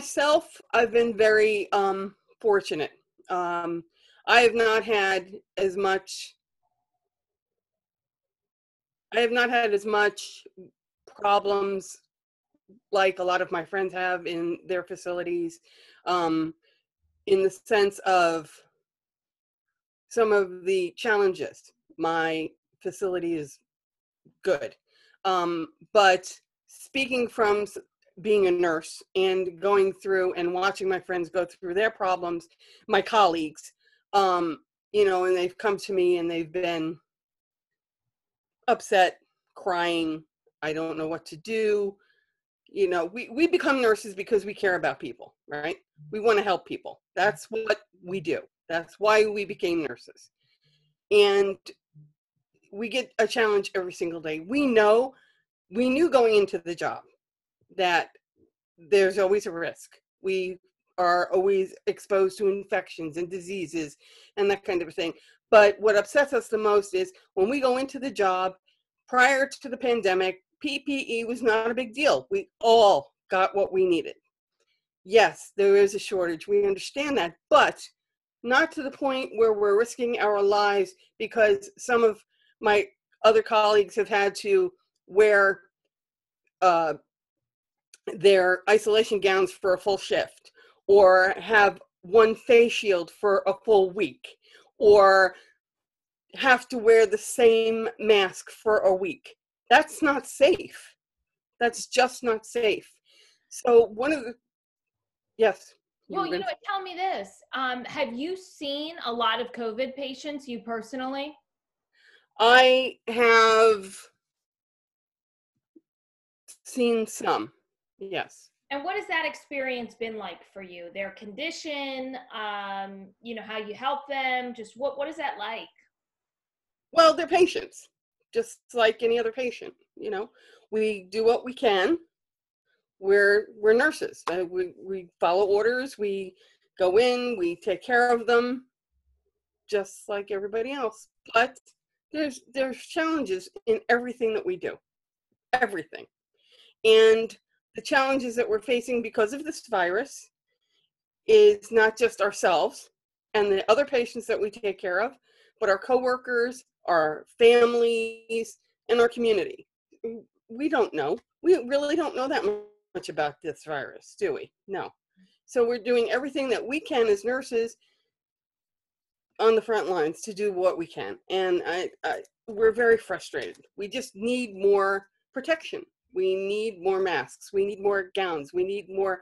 myself, I've been very um, fortunate. Um, I have not had as much. I have not had as much problems like a lot of my friends have in their facilities, um, in the sense of some of the challenges. My facility is good. Um, but speaking from being a nurse and going through and watching my friends go through their problems, my colleagues, um, you know, and they've come to me and they've been upset, crying, I don't know what to do. You know, we, we become nurses because we care about people, right? We want to help people. That's what we do. That's why we became nurses. And we get a challenge every single day. We know, we knew going into the job that there's always a risk. We are always exposed to infections and diseases and that kind of thing. But what upsets us the most is when we go into the job prior to the pandemic, PPE was not a big deal. We all got what we needed. Yes, there is a shortage. We understand that, but not to the point where we're risking our lives because some of my other colleagues have had to wear uh, their isolation gowns for a full shift or have one face shield for a full week or have to wear the same mask for a week. That's not safe. That's just not safe. So one of the yes. Well, you know what? Tell me this. Um, have you seen a lot of COVID patients, you personally? I have seen some, yes. And what has that experience been like for you? Their condition, um, you know, how you help them, just what what is that like? Well, they're patients, just like any other patient. You know, we do what we can. We're we're nurses. Uh, we we follow orders. We go in. We take care of them, just like everybody else. But there's there's challenges in everything that we do everything and the challenges that we're facing because of this virus is not just ourselves and the other patients that we take care of but our coworkers our families and our community. We don't know. We really don't know that much about this virus do we? No. So we're doing everything that we can as nurses on the front lines to do what we can. And I, I, we're very frustrated. We just need more protection we need more masks we need more gowns we need more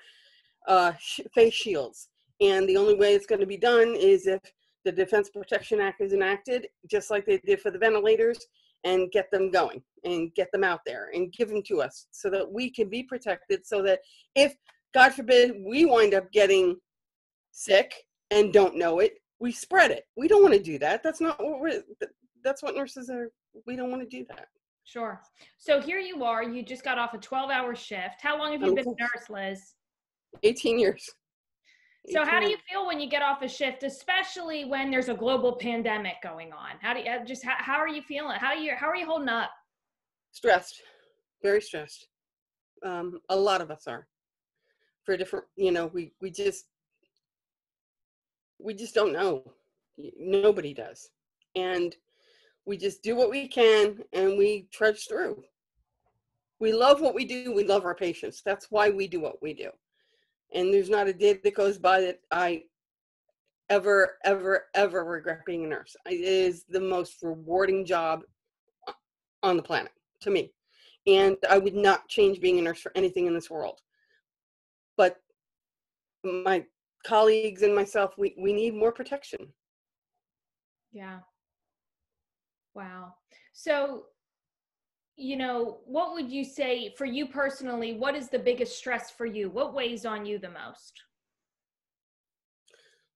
uh, sh- face shields and the only way it's going to be done is if the defense protection act is enacted just like they did for the ventilators and get them going and get them out there and give them to us so that we can be protected so that if god forbid we wind up getting sick and don't know it we spread it. We don't want to do that. That's not what we're, that's what nurses are. We don't want to do that. Sure. So here you are. You just got off a 12 hour shift. How long have you been a nurse, Liz? 18 years. 18 so how do you feel when you get off a shift, especially when there's a global pandemic going on? How do you uh, just, how, how are you feeling? How are you, how are you holding up? Stressed, very stressed. Um, a lot of us are for a different, you know, we, we just, we just don't know. Nobody does. And we just do what we can and we trudge through. We love what we do. We love our patients. That's why we do what we do. And there's not a day that goes by that I ever, ever, ever regret being a nurse. It is the most rewarding job on the planet to me. And I would not change being a nurse for anything in this world. But my colleagues and myself, we, we need more protection. Yeah. Wow. So, you know, what would you say for you personally? What is the biggest stress for you? What weighs on you the most?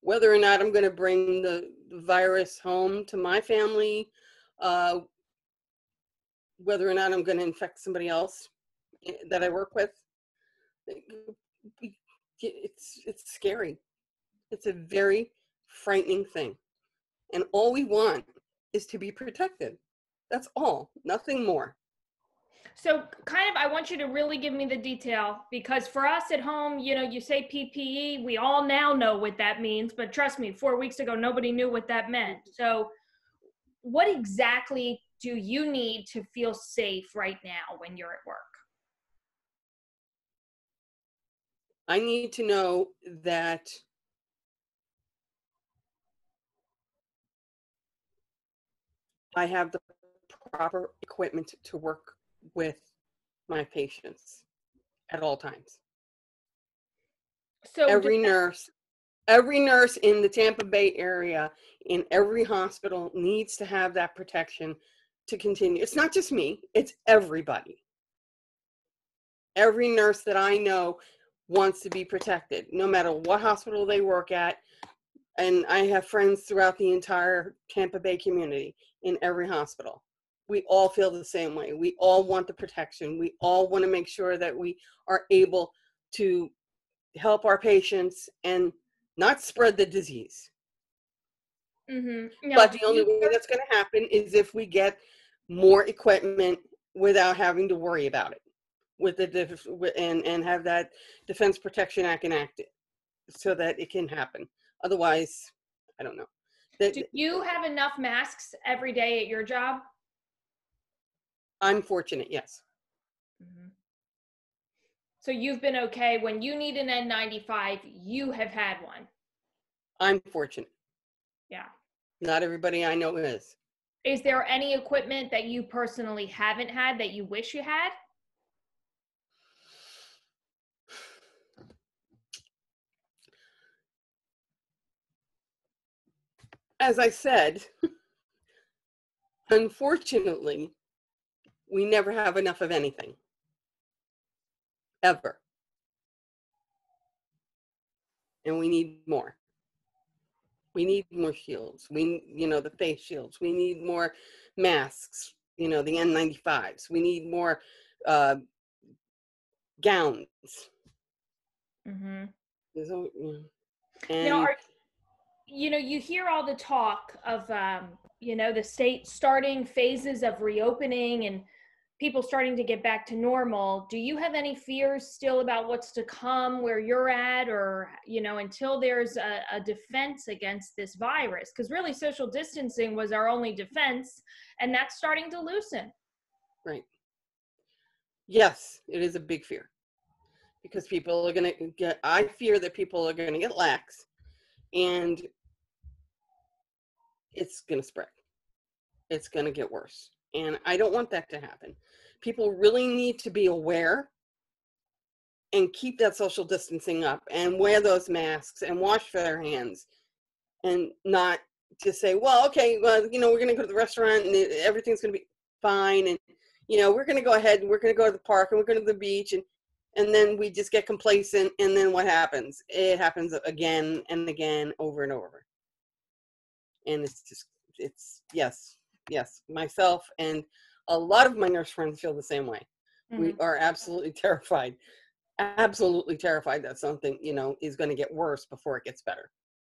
Whether or not I'm going to bring the virus home to my family, uh, whether or not I'm going to infect somebody else eh, that I work with it's it's scary. It's a very frightening thing. And all we want is to be protected. That's all, nothing more. So, kind of, I want you to really give me the detail because for us at home, you know, you say PPE, we all now know what that means, but trust me, four weeks ago, nobody knew what that meant. So, what exactly do you need to feel safe right now when you're at work? I need to know that I have the proper equipment to work with my patients at all times. So, Every that- nurse, every nurse in the Tampa Bay area, in every hospital needs to have that protection to continue. It's not just me, it's everybody. Every nurse that I know wants to be protected, no matter what hospital they work at. And I have friends throughout the entire Tampa Bay community in every hospital. We all feel the same way. We all want the protection. We all want to make sure that we are able to help our patients and not spread the disease. Mhm. Now, But the only way that's going to happen is if we get more equipment without having to worry about it with the def- and and have that Defense Protection Act enacted so that it can happen. Otherwise, I don't know. That do you have enough masks every day at your job? I'm fortunate, yes. Mhm. So you've been okay when you need an N95, you have had one. I'm fortunate. Yeah. Not everybody I know is. Is there any equipment that you personally haven't had that you wish you had? As I said, unfortunately, we never have enough of anything. Ever. And we need more. We need more shields. We, you know, the face shields. We need more masks, you know, the N95s. We need more uh, gowns. Mm-hmm. There's al- you know, You and know, are, you know, you hear all the talk of, um, you know, the state starting phases of reopening and people starting to get back to normal. Do you have any fears still about what's to come where you're at, or you know, until there's a, a defense against this virus? Because really, social distancing was our only defense, and that's starting to loosen. Right. Yes, it is a big fear because people are going to get, I fear that people are going to get lax and it's going to spread. It's going to get worse. And I don't want that to happen. People really need to be aware and keep that social distancing up and wear those masks and wash their hands and not just say, well, okay, well, you know, we're going to go to the restaurant and everything's going to be fine. And, you know, we're going to go ahead and we're going to go to the park and we're going to the beach. And, and then we just get complacent. And then what happens? It happens again and again, over and over. And it's just, it's, yes, yes, myself and a lot of my nurse friends feel the same way. We Mhm. are absolutely terrified, absolutely terrified that something, you know, is going to get worse before it gets better.